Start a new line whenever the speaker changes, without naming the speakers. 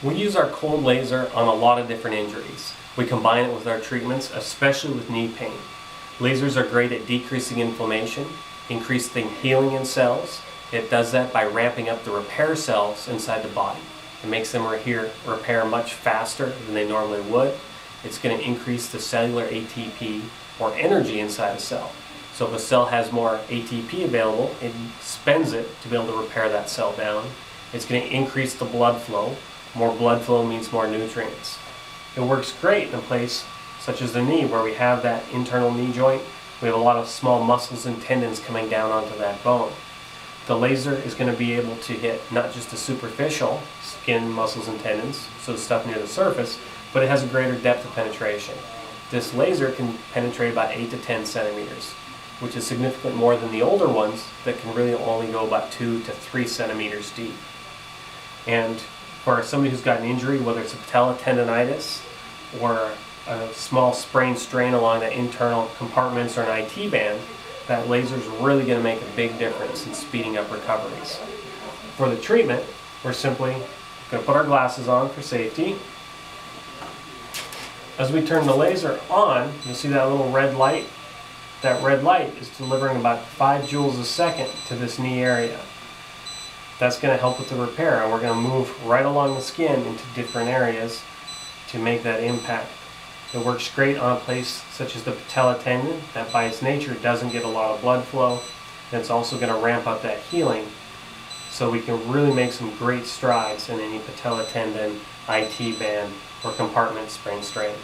We use our cold laser on a lot of different injuries. We combine it with our treatments, especially with knee pain. Lasers are great at decreasing inflammation, increasing healing in cells. It does that by ramping up the repair cells inside the body. It makes them repair, repair much faster than they normally would. It's going to increase the cellular ATP or energy inside a cell. So if a cell has more ATP available, it spends it to be able to repair that cell down. It's going to increase the blood flow. More blood flow means more nutrients. It works great in a place such as the knee where we have that internal knee joint. We have a lot of small muscles and tendons coming down onto that bone. The laser is going to be able to hit not just the superficial skin, muscles, and tendons, so the stuff near the surface, but it has a greater depth of penetration. This laser can penetrate about 8 to 10 centimeters which is significantly more than the older ones that can really only go about two to three centimeters deep. And for somebody who's got an injury, whether it's a patella tendonitis or a small sprain strain along the internal compartments or an IT band, that laser is really going to make a big difference in speeding up recoveries. For the treatment, we're simply going to put our glasses on for safety. As we turn the laser on, you'll see that little red light that red light is delivering about 5 joules a second to this knee area. That's going to help with the repair and we're going to move right along the skin into different areas to make that impact. It works great on a place such as the patella tendon that by its nature doesn't get a lot of blood flow and it's also going to ramp up that healing so we can really make some great strides in any patella tendon, IT band, or compartment sprain strain.